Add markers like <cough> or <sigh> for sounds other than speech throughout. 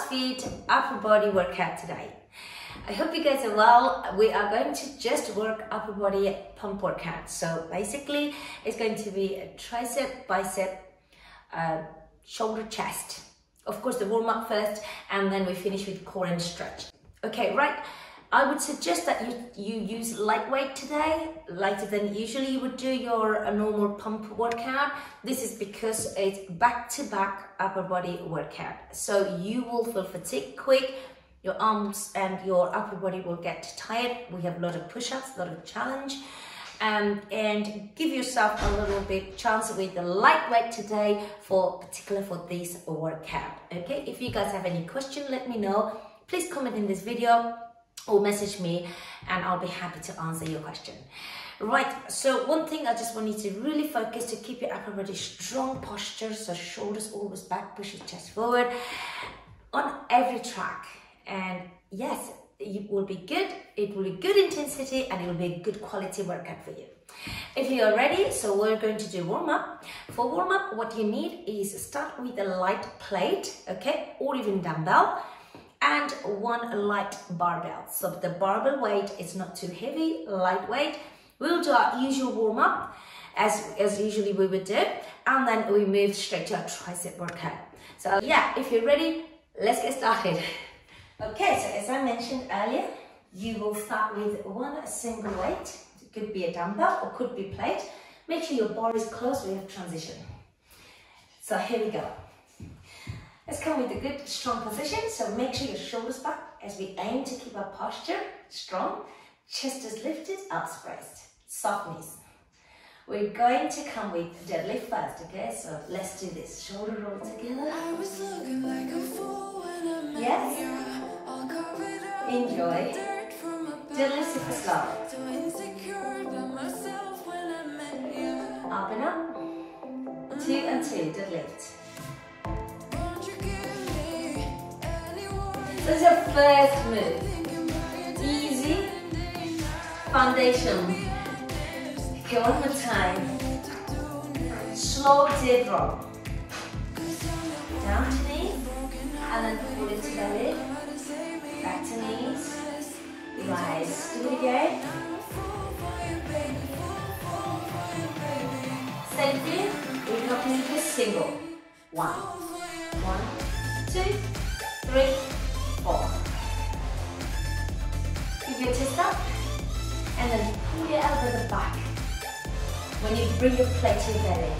CrossFit upper body workout today. I hope you guys are well. We are going to just work upper body pump workout. So basically, it's going to be a tricep, bicep, uh, shoulder, chest. Of course, the warm up first, and then we finish with core and stretch. Okay, right. I would suggest that you, you use lightweight today, lighter than usually you would do your a normal pump workout. This is because it's back-to-back -back upper body workout. So you will feel fatigue quick, your arms and your upper body will get tired. We have a lot of push-ups, a lot of challenge. Um, and give yourself a little bit chance with the lightweight today for particular for this workout. Okay, if you guys have any question, let me know. Please comment in this video or message me and I'll be happy to answer your question. Right, so one thing I just want you to really focus to keep your upper body strong posture, so shoulders always back, push your chest forward on every track. And yes, it will be good, it will be good intensity and it will be a good quality workout for you. If you are ready, so we're going to do warm up. For warm up, what you need is start with a light plate, okay, or even dumbbell and one light barbell. So the barbell weight is not too heavy, lightweight. We'll do our usual warm up as, as usually we would do. And then we move straight to our tricep workout. So yeah, if you're ready, let's get started. <laughs> Okay, so as I mentioned earlier, you will start with one single weight. It could be a dumbbell or could be plate. Make sure your bar is close, we have transition. So here we go. Let's come with a good strong position. So make sure your shoulders back as we aim to keep our posture strong. Chest is lifted, arms raised. Soft knees. We're going to come with deadlift first, okay? So let's do this. Shoulder roll together. I was looking like a fool when I Yes. Enjoy. Deadlift super slow. Up and up. Two and two, deadlift. This is your first move. Easy. Foundation. Okay, one more time. Slow dead drop. Down to knees. And then pull it to belly. Back to knees. Rise. Do it again. Same thing. We're going to single. One. One, two, three, four. Keep your chest up and then pull your elbow back. When you bring your plate to your belly.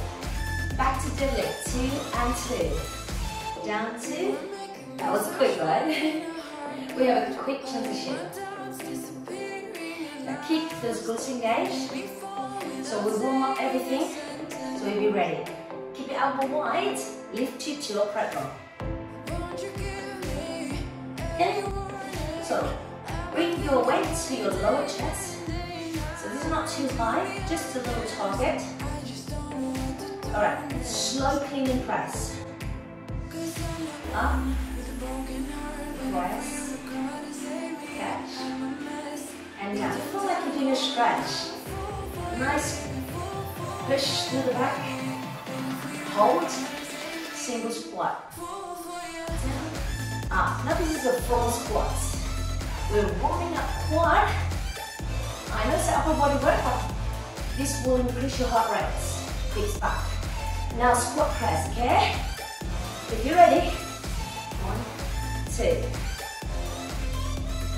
Back to deadlift, two and two. Down two. That was a quick, right? <laughs> we have a quick transition. Now keep those glutes engaged. So we warm up everything, so we'll be ready. Keep your elbow wide, lift to upright row. So, bring your weight to your lower chest. So this is not too high, just a little target. Alright, slow clean and press. Up, press, catch, and down. Feel like you're doing a stretch. Nice push through the back. Hold, single squat. Ah, now this is a full squat. We're warming up quad. I know it's an upper body workout. This will increase your heart rate. Hips back. Now squat press, okay? If you're ready, one, two.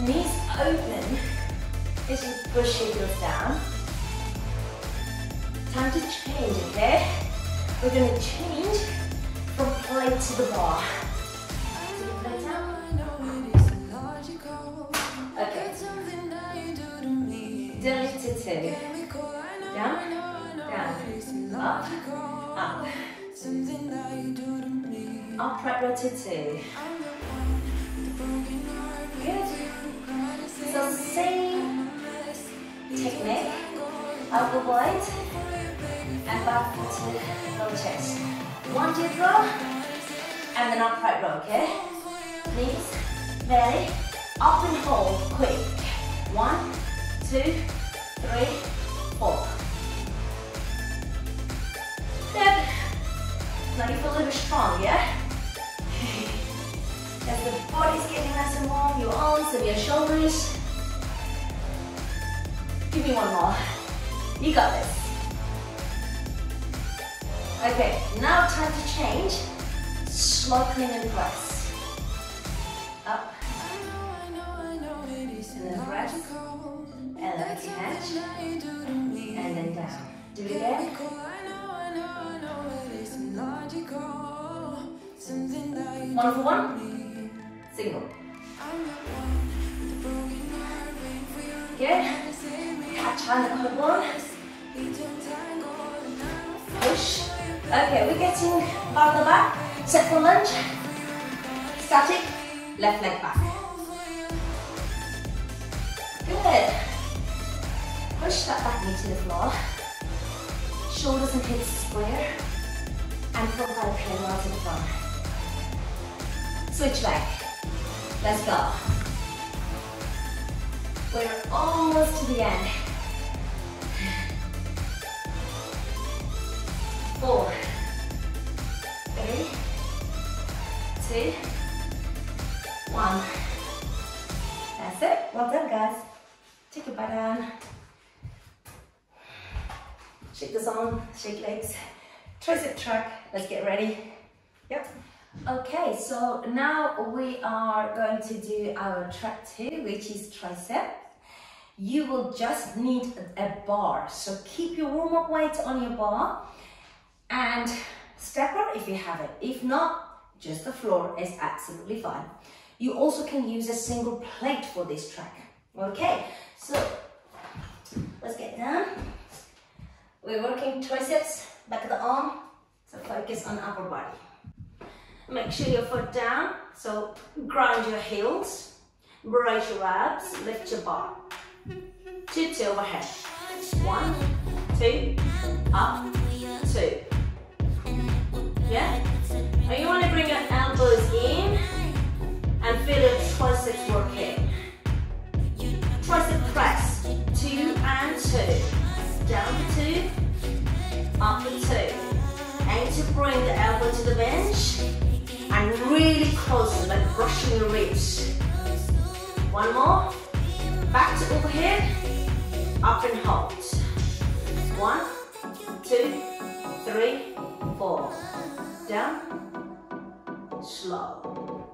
Knees open as you push your heels down. Time to change, okay? We're gonna change from plate to the bar. Up, up. Upright row to two. Good. So same technique. Elbow wide and back to low chest. One deep row and then upright row, okay? Knees, belly, up and hold, quick. One, two, three, four. Good. Now you feel a little strong, yeah? As the body's getting nice and warm, your arms and your shoulders. Give me one more. You got this. Okay, now time to change. Slow clean and press. Up. And then press. And then catch. And then down. Do it again. One for one. Single. Good. Catch on the one. Push. Okay, we're getting farther back. Set for lunge. Static. Left leg back. Good. Push that back knee to the floor. Shoulders and hips square. And profile parallel to the front. Switch leg. Let's go. We're almost to the end. Four, three, two, one. That's it. Well done, guys. Take your butt down. Shake this arm, shake legs. Tricep track. Let's get ready. Yep. Okay, so now we are going to do our track two, which is tricep. You will just need a bar. So keep your warm-up weight on your bar and stepper if you have it. If not, just the floor is absolutely fine. You also can use a single plate for this track. Okay, so let's get down. We're working triceps, back of the arm, so focus on upper body. Make sure your foot down, so grind your heels, brace your abs, lift your bar. Two, two overhead. One, two, up, two. Yeah? Now you want to bring your elbows in and feel your triceps working. Tricep press, two and two. Down two, up for two. Aim to bring the elbow to the bench and really close like brushing your ribs. One more. Back to overhead, up and hold. One, two, three, four. Down, slow.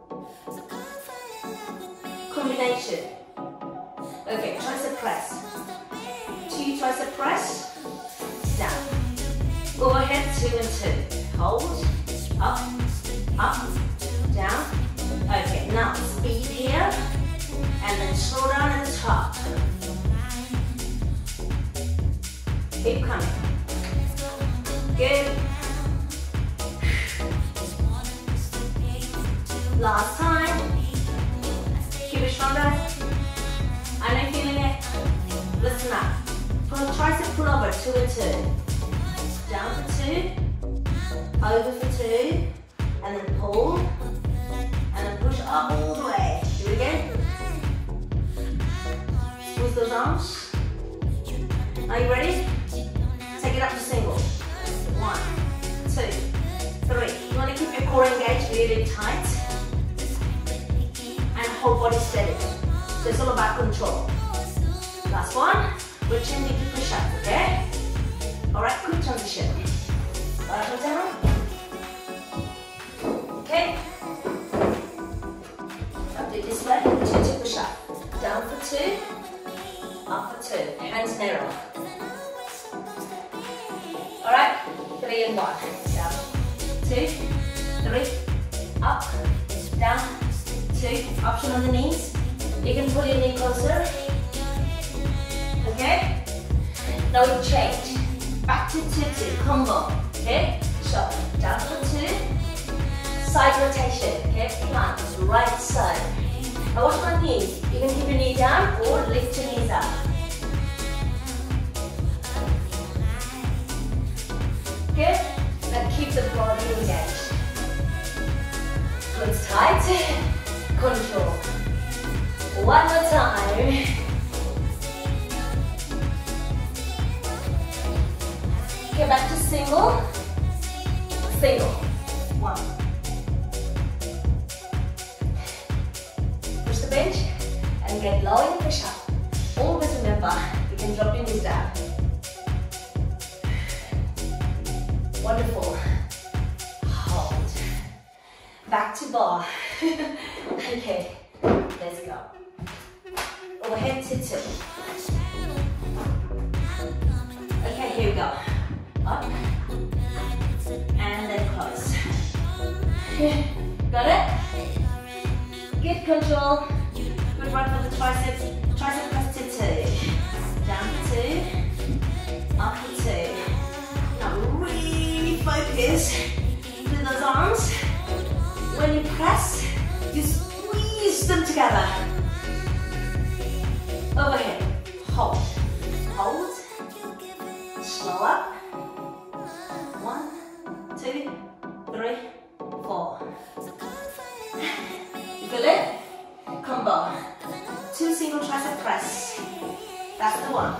Combination. Okay, tricep press. Two tricep press, down. Overhead, two and two. Hold, up, up, down. Okay, now speed here, and then slow down at the top. Keep coming. Good. Last time. Keep it stronger. I know feeling it. Listen up. Pull tricep pull over, two and two. Down for two. Over for two. And then pull. And then push up all the way. Do it again. Squeeze those arms. Are you ready? Take it up to single. One, two, three. You want to keep your core engaged really tight. And whole body steady. So it's all about control. Last one. We're changing to push up, okay? Alright, good transition. Bottom down. Okay. Now do this way. Two to push up. Down for two. Up for two. Hands narrow. Alright, three and one. Down. Two, three, up, down, two. Option on the knees. You can pull your knee closer. Okay? Now we change. Back to two, two, combo. Okay? So, down for two. Side rotation. Okay? Plant, right side. I watch my knees. You can keep your knee down or lift your knees up. Good. Now keep the body engaged. Glutes tight. Control. One more time. Okay, back to single. Single. One. Bench and get low in the push up. Always remember, you can drop your knees down. Wonderful. Hold. Back to bar. <laughs> okay, let's go. Overhead to two. Okay, here we go. Up. And then close. <laughs> Got it? Good control. Good work for the triceps. Tricep press to two. Down to two. Up to two. Now really focus with those arms. When you press, you squeeze them together. Overhead. Hold. Hold. Slow up. One, two, three, single tricep press. That's the one.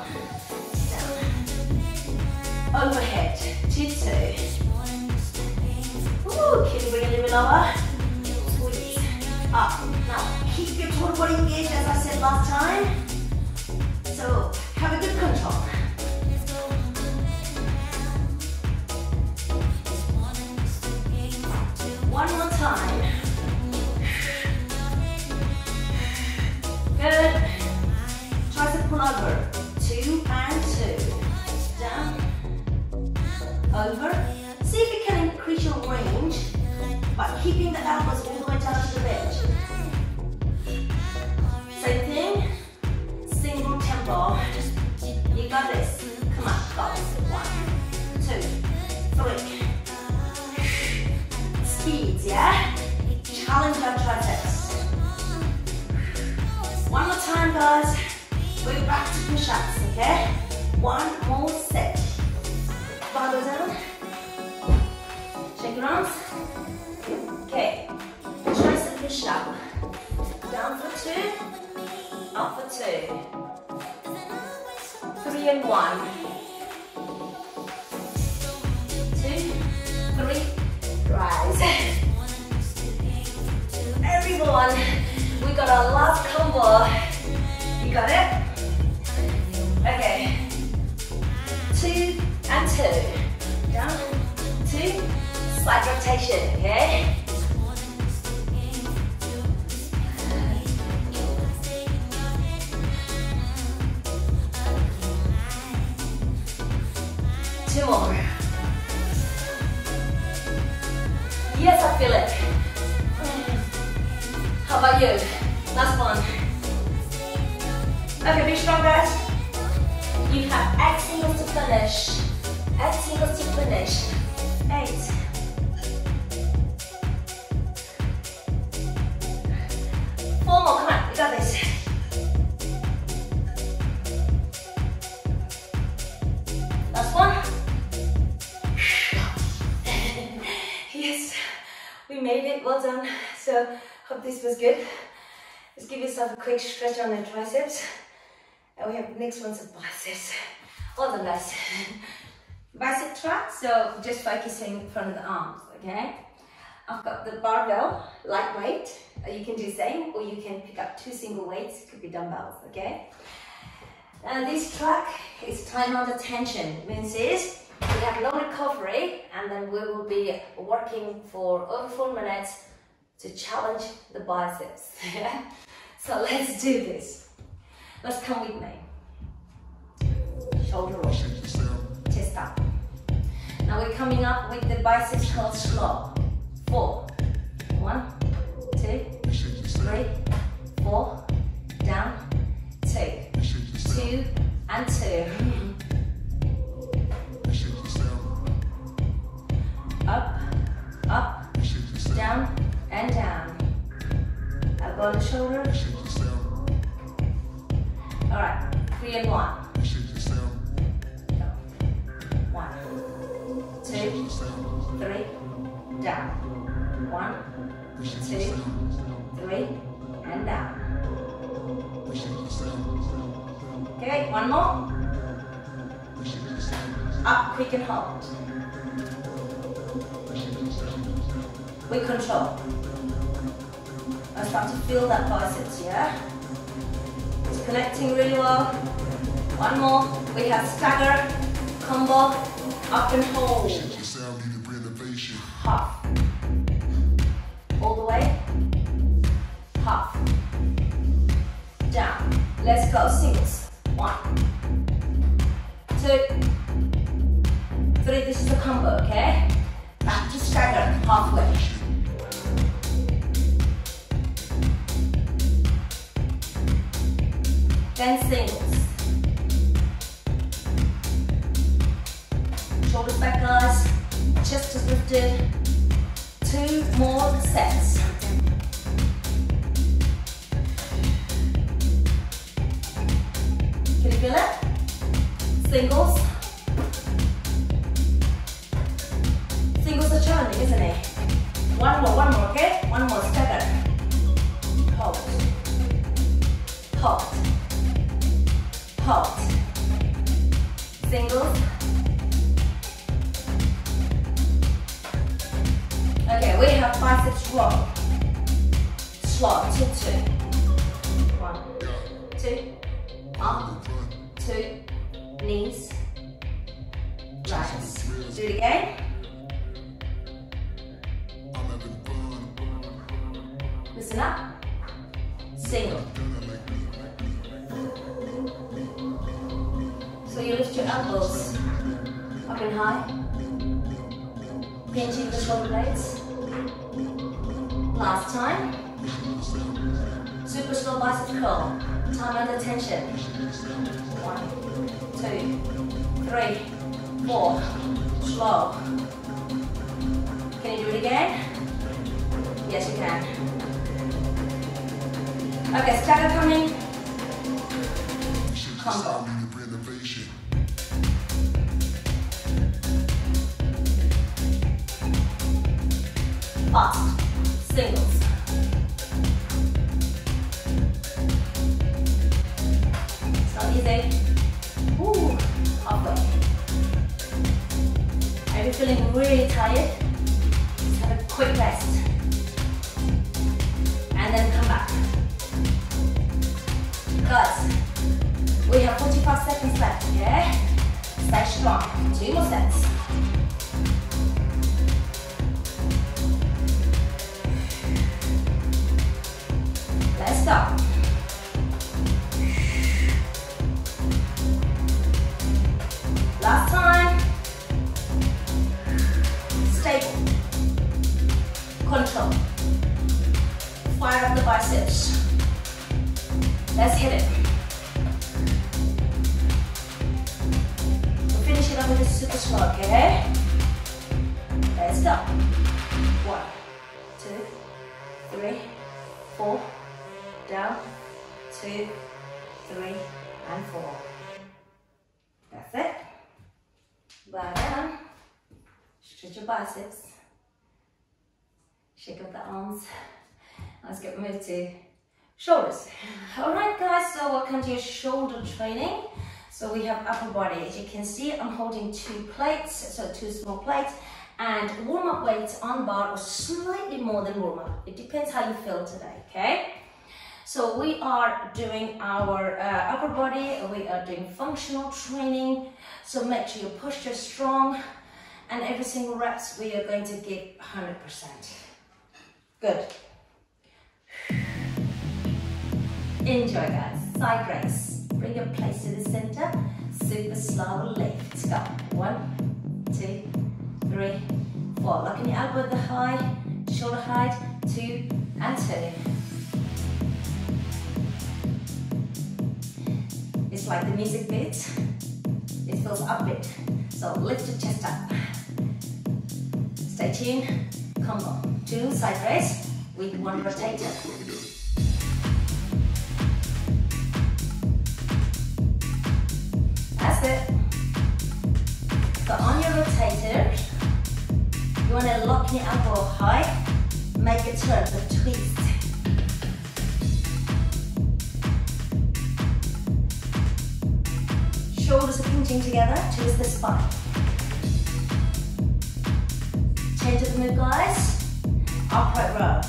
Overhead. Two, two. Ooh, keep it bring a little bit lower. Up. Now, keep your total body engaged as I said last time. So, have a good control. One more time. Try to over. Two and two. Down. Over. See if you can increase your range by keeping the elbows all the way down to the bench. Same thing. Single tempo. You got this. Come on, go. One, two, three. Speeds, yeah? Challenge your triceps. One more time, guys. We're back to push-ups, okay? One more set. Barbell down. Shake your arms. Okay. Tricep push-up. Down for two. Up for two. Three and one. Two, three, rise. <laughs> Everyone, we got our last combo. You got it? Okay. Two and two. Down, two, Slight rotation, okay? Two more. Yes, I feel it. How about you? Last one. Okay, be strong, guys. You have eight singles to finish. Eight singles to finish. Eight. Four more, come on, you got this. Last one. <laughs> yes, we made it, well done. So, hope this was good. Just give yourself a quick stretch on the triceps. And we have next one's a biceps. <laughs> All the guys. <laughs> Bicep track, so just focusing in front of the arms, okay? I've got the barbell, lightweight. You can do same, or you can pick up two single weights, could be dumbbells, okay? Uh, this track is time under tension, means is we have no recovery, and then we will be working for over four minutes to challenge the biceps. <laughs> so let's do this. Let's come with me. Shoulder roll, chest up. Now we're coming up with the biceps curl slow. Four. One, two, three, four, down, two, two, and two. Up, up, down, and down. Elbow on the shoulder. All right, three and one. One, two, three, down. One, two, three, and down. Okay, one more. Up, quick and hold. We control. I start to feel that biceps, yeah? It's connecting really well. One more. We have stagger, combo, up and hold. Half. All the way. Half. Down. Let's go. Singles. One. Two. Three. This is the combo, okay? Back to stagger, halfway. Then singles. Shoulders back, guys. Chest is lifted. Two more sets. Can you feel it? Singles. Singles are challenging, isn't it? One more, one more, okay? One more, stagger. Hold. Hold. Hold. Singles. Okay, we have biceps roll. Slow, two, two. One, two, up, two, knees, rise. Do it again. Elbows up and high, pinching the shoulder blades. Last time. Super slow bicep curl. Time under tension. One, two, three, four. Slow. Can you do it again? Yes, you can. Okay, stagger coming. Combo. あ。Last time. Stable. Control. Fire up the biceps. Let's hit it. We'll finish it up with a super slow, okay? Let's go. One, two, three, four, down, two, three, and four. Bow down. Stretch your biceps. Shake up the arms. Let's get moved to shoulders. <laughs> All right, guys, so welcome to your shoulder training. So we have upper body. As you can see, I'm holding two plates, so two small plates, and warm-up weights on bar or slightly more than warm-up. It depends how you feel today, okay? So we are doing our uh, upper body, we are doing functional training. So make sure your posture is strong and every single reps we are going to give 100%. Good. Enjoy guys, side raise. Bring your place to the center, super slow lift. Go, one, two, three, four. Locking your elbow at the high, shoulder height, two, and two. Like the music beat. It feels upbeat. So lift your chest up. Stay tuned. Combo. Two side raise with one rotator. That's it. So on your rotator, you want to lock your elbow high, make a turn, a twist. Shoulders are pinching together, twist the spine. Change of the move, guys. Upright row.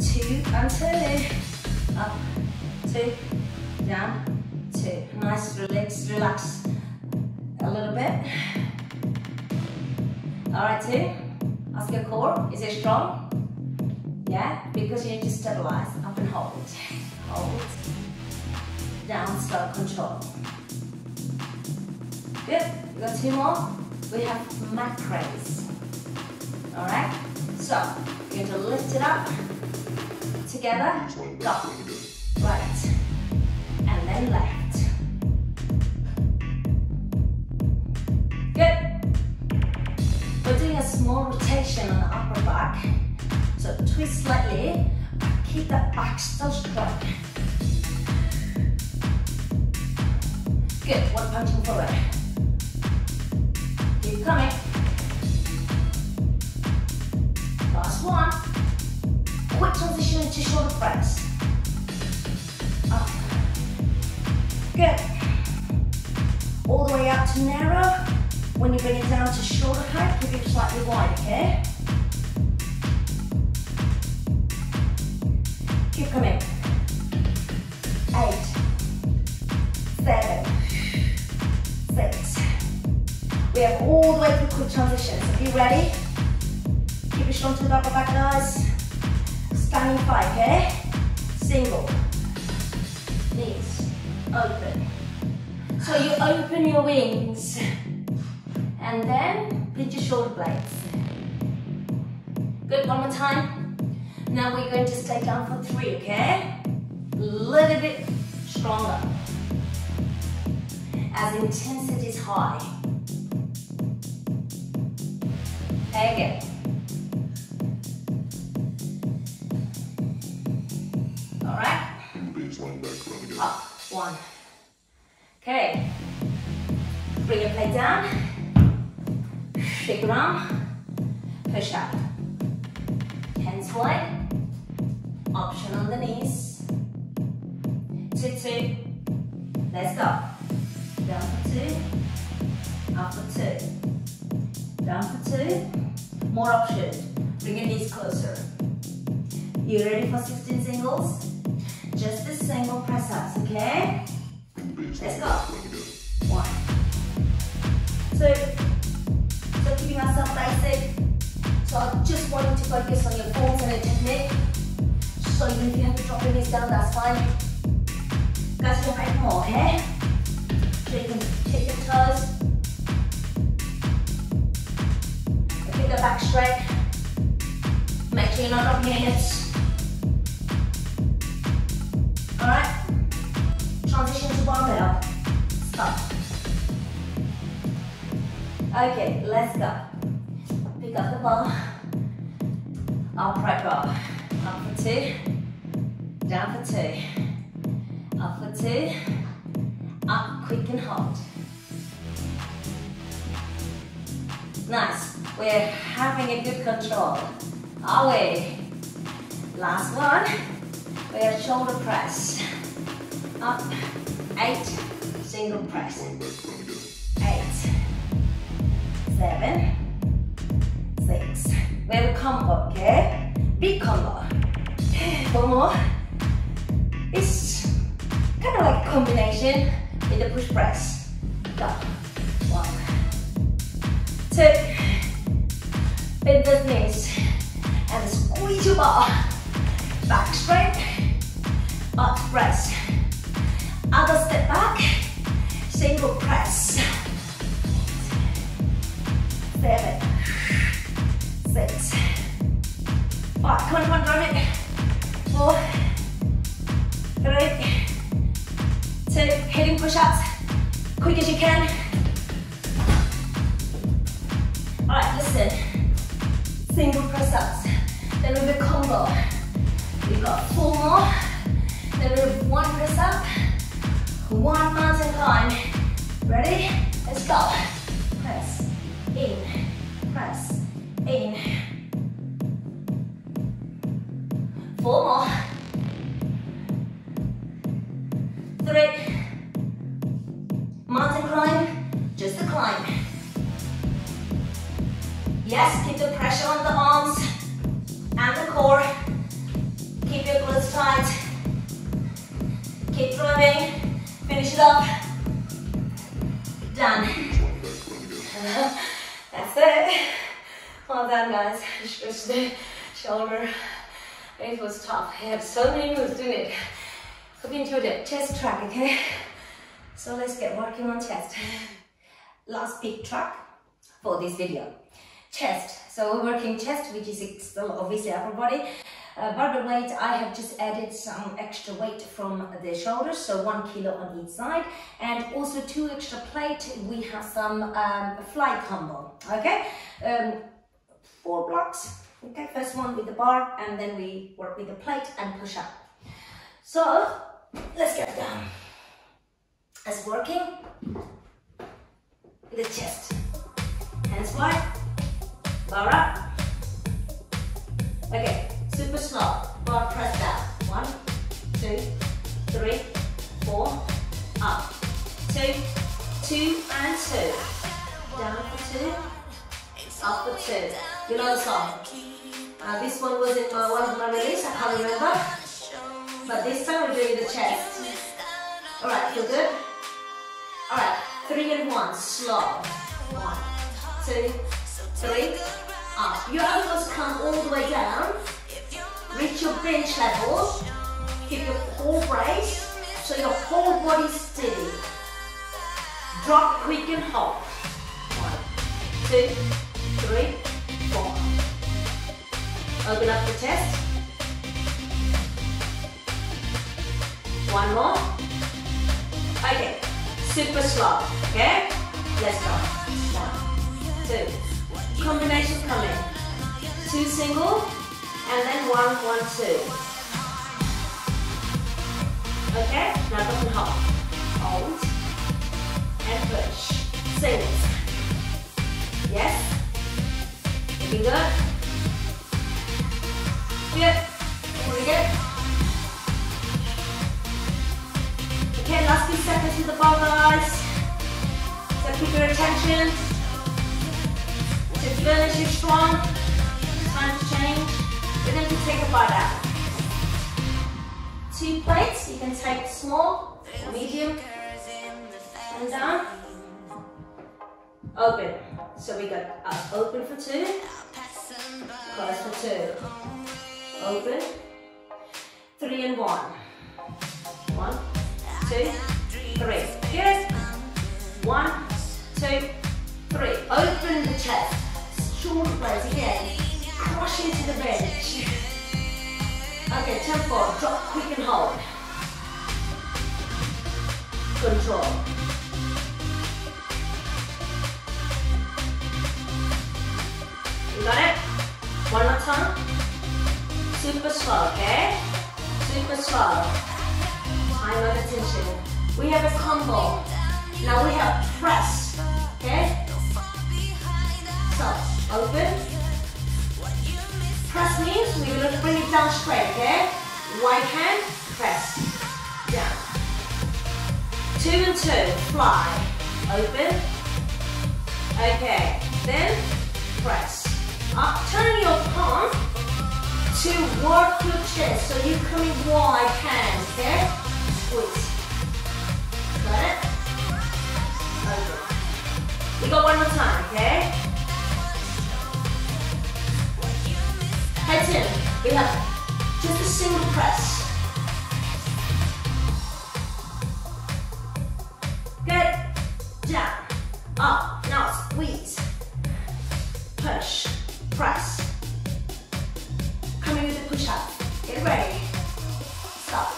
two, and two. Up, two, down, two. Nice, relax, relax a little bit. All right, two. Ask your core, is it strong? Yeah, because you need to stabilize. Up and hold. <laughs> Hold. Down, start control. Good. We got two more. We have mat raise. All right. So you're going to lift it up. Together. Go. Right. And then left. Good. We're doing a small rotation on the upper back. So twist slightly. Keep that back still strong. Good. One punching forward. Keep coming. Last one. Quick transition into shoulder press. Up. Ah. Good. All the way up to narrow. When you bring it down to shoulder height, keep it slightly wide, okay? Keep coming. Eight, all the way through quick transitions. Are you ready? Keep it strong to the upper back, guys. Standing five, okay? Single. Knees open. So you open your wings and then pinch your shoulder blades. Good, one more time. Now we're going to stay down for three, okay? A little bit stronger. As intensity is high. Again. All right. Up, one. Okay. Bring your plate down. Shake your arm. Push up. Hands wide. Option on the knees. Two, two. Let's go. Down for two. Up for two. Down for two. More options. Bring your knees closer. You ready for 16 singles? Just the single press ups, okay? Let's go. One, two. So keeping ourselves basic. So I just want you to focus on your forms and your technique. So even if you have to drop your knees down, that's fine. Guys, you'll make more, okay? So you can hit your toes. The back straight. Make sure you're not dropping your hips. Alright? Transition to barbell. Stop. Okay, let's go. Pick up the ball. Upright row. Up for two. Down for two. Up for two. Up, quick and hold. Nice. We're having a good control. We? Last one. We have shoulder press. Up. Eight. Single press. Eight. Seven. Six. We have a combo, okay? Big combo. One more. It's kind of like a combination with the push press. Go. One. Two. Bend the knees. And squeeze your bar. Back straight. Up press. Other step back. Single press. Seven. Six. Five. Come on, come on, drive it. Four. Three. Hitting push-ups. Quick as you can. Alright, listen. Single press-ups. Then have a combo. We've got four more. Then we have one press-up. One mountain climb. Ready? Let's go. Press. In. Press. In. Four more. Pressure on the arms and the core. Keep your glutes tight. Keep driving. Finish it up. Done. <laughs> That's it. Well done, guys. Stretch the shoulder. It was tough. I had so many moves, didn't it? Look into the chest track, okay? So let's get working on chest. Last big track for this video. Chest. So we're working chest, which is still obviously upper body. Uh, barbell weight, I have just added some extra weight from the shoulders, so one kilo on each side, and also two extra plate. We have some um, fly combo, okay? Um, four blocks, okay? First one with the bar, and then we work with the plate and push up. So, let's get down. As working the chest. Hands wide, bar up. Okay, super slow. Bar press down. One, two, three, four, up. Two, two and two. Down for two, up for two. You know the song. Uh, this one was in my, one of my release, I can't remember. But this time we're doing the chest. Alright, feel good? Alright, three and one, slow. One, two, three, up. Your elbows come all the way down. Reach your bench level. Keep your core braced so your whole body steady. Drop quick and hold. One, two, three, four. Open up the chest. One more. Okay, super slow, okay? Let's go. One, two. Combination coming. Two single, and then one, one, two. Okay, now go and hold. Hold. And push. Singles. Yes? Looking good? Good. Good? Okay, last few seconds with the bar guys. So keep your attention. So if you finish you're strong, time to change. We're going to take a bar out. Two plates, you can take small, medium, and down. Open. So we got up, open for two, close for two. Open. Three and one. One, two, three. Good. One, two, three. Open the chest. Shoulder blades again. Crush into the bench. Okay, tempo. Drop quick and hold. Control. You got it? One more time. Super slow, okay? Super slow. Time under tension. We have a combo. Now we have press, okay? So, open. Press means we're going to bring it down straight, okay? Right hand, press. Down. Two and two, fly. Open. Okay, then press. Up, turn your palm to work your chest. So you're coming wide hands, okay? Squeeze. Got it? Okay. We got one more time, okay? Heads in. We have just a single press. Good. Down. Up. Now squeeze. Push. Press. Coming with the push up. Get ready. Stop.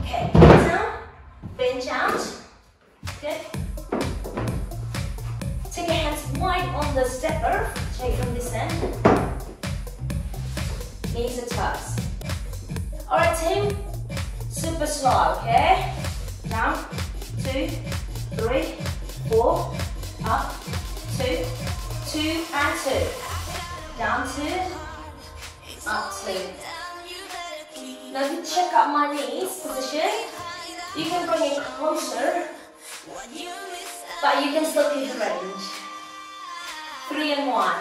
Okay. Down. Bench out. Good. Take your hands wide on the stepper. Take from this end. Knees and toes. Alright team. Super slow, okay? Down. Two, three, four, up, two, two and two. Down two, up two. Now to check out my knees position, you can bring it closer, but you can still keep the range. Three and one.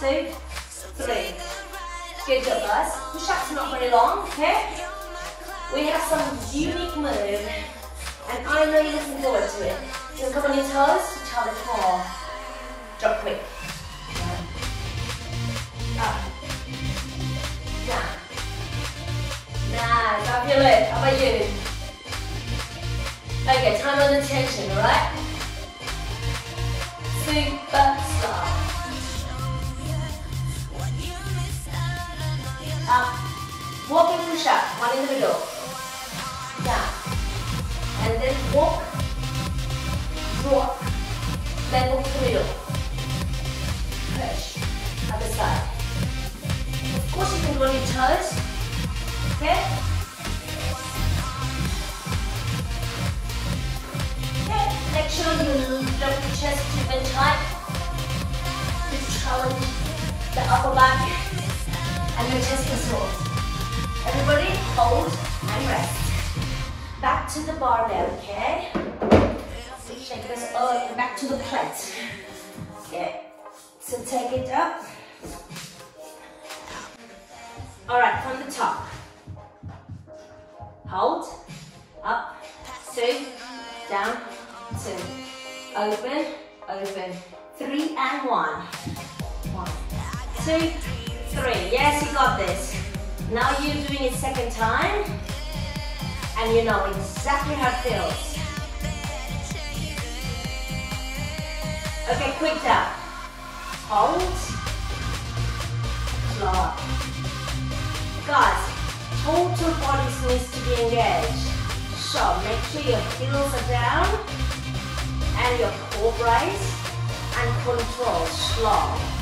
Two, three. Good job guys. Push-ups not very long, okay? we have some unique move, and I know you're looking forward to it. So come on your toes, Charlie four. Drop quick. Up. Down. Nice, I feel it. How about you? Okay, time under tension, alright? Super slow. Um, up. Walking push up, one in the middle. Down. And then walk, walk. then walk to the middle. Push, other side. Of course you can roll your toes, okay? Okay, make sure you your chest even tight to challenge the upper back and your chest muscles. Everybody hold and rest. Back to the barbell, okay? Shake this up, back to the plate. Okay, so take it up. All right, from the top. Hold, up, two, down, two. Open, open. Three and one. One, two, three. Yes, you got this. Now you're doing it second time, and you know exactly how it feels. Okay, quick down. Hold. Slow. Guys, total body needs to be engaged. So make sure your heels are down and your core brace and control slow.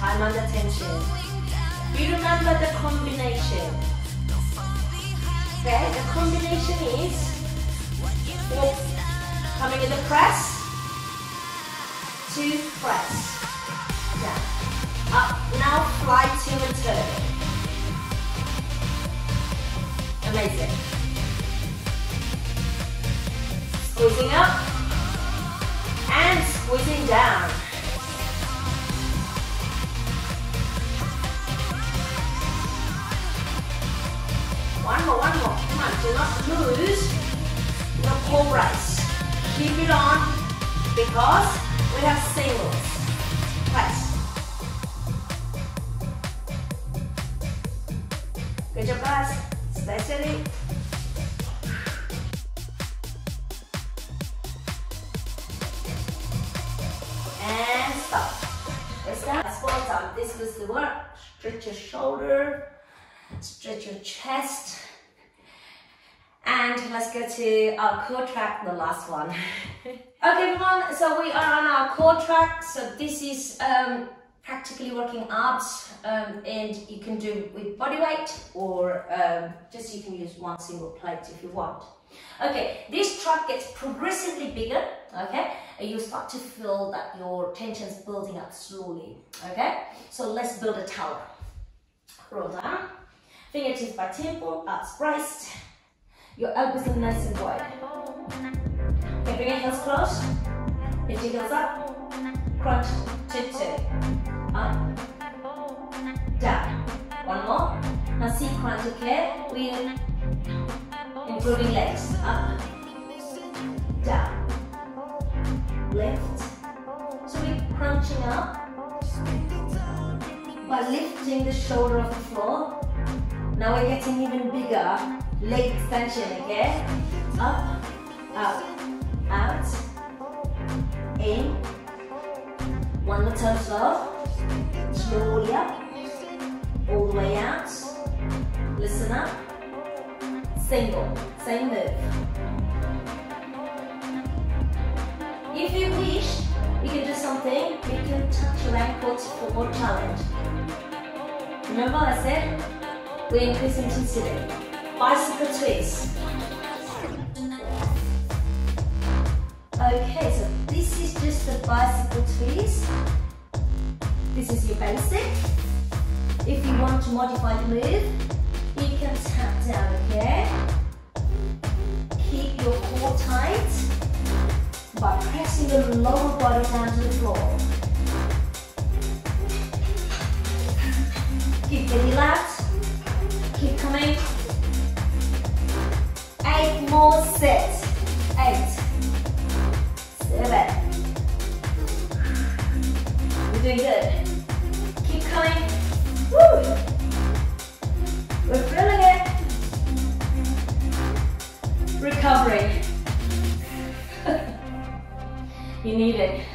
Time under tension. You remember the combination. Okay, the combination is coming in the press, to press, down, up, now fly to and turn. Amazing. Squeezing up and squeezing down. One more, one more. Come on, do not lose your core brace. Keep it on because we have singles. Press. Good job, guys. Steady. And stop. Let's go. That's one time. This was the work. Stretch your shoulder, stretch your chest. And let's go to our core track, the last one. <laughs> okay, everyone, so we are on our core track. So this is um, practically working abs um, and you can do with body weight or um, just you can use one single plate if you want. Okay, this track gets progressively bigger, okay, and you start to feel that your tension is building up slowly, okay? So let's build a tower. Roll down, fingertips by temple, arms braced, your elbows are nice and wide. Okay, bring your heels close, lift your heels up, crunch, tiptoe, up, down. One more. Now see crunch, okay? We're improving legs. Up, down, lift. So we're crunching up by lifting the shoulder off the floor. Now we're getting even bigger. Leg extension, okay? Up, up, out, in. One more time slow. Slowly up. All the way out. Listen up. Single. Same move. If you wish, you can do something. You can touch your ankles for more challenge. Remember I said, we increase intensity. Bicycle twist. Okay, so this is just the bicycle twist. This is your basic. If you want to modify the move, you can tap down, okay? Keep your core tight by pressing the lower body down to the floor. Keep getting relaxed. Keep coming. Eight more sets. Eight. Seven. You're doing good. Keep coming. Woo! We're feeling it. Recovering. <laughs> you need it.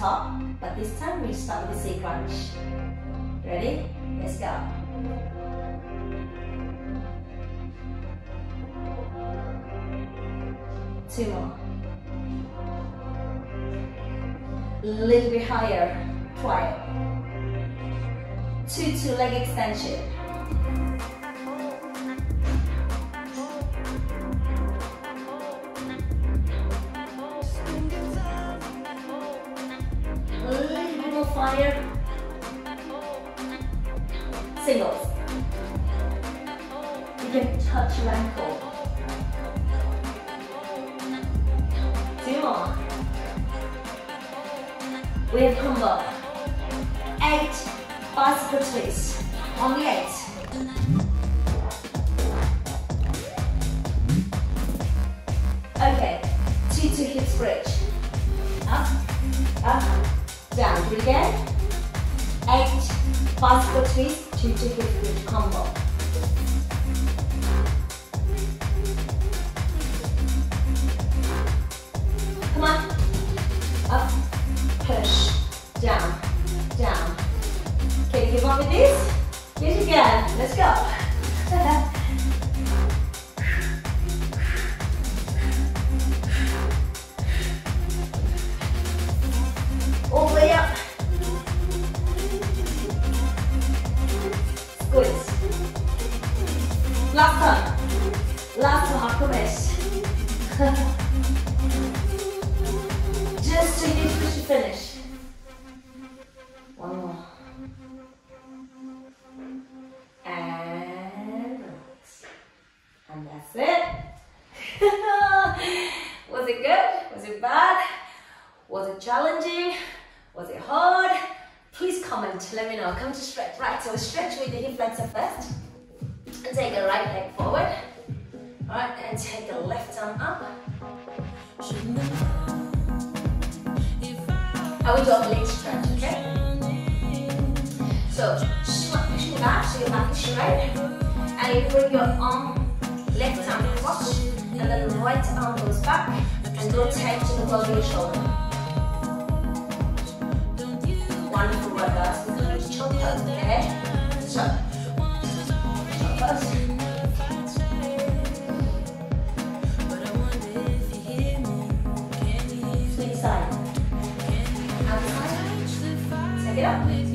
Top, but this time we start with a crunch. Ready? Let's go. Two more. A little bit higher. Try it. Two, two leg extension. Fire. Singles. You can touch your ankle. Two more. Have combo. Eight bicycle twists. Only eight. Okay, two to hips bridge. Up, up, down. Do it. Eight bicycle twist, two to hip bridge combo. Last time. Last one, I promise. <laughs> Just so you finish. One more. And relax. And that's it. <laughs> Was it good? Was it bad? Was it challenging? Was it hard? Please comment, let me know. Come to stretch. Right, so stretch with the hip flexor first. And take the right leg forward. Alright, and take the left arm up. I will do a leg stretch, okay? So, pushing back, so your back is straight. And you bring your arm, left arm across, and then the right arm goes back, and rotate to the above your shoulder. Wonderful work, guys. We're going to chop okay? So, Swing side. Outside. Take it up.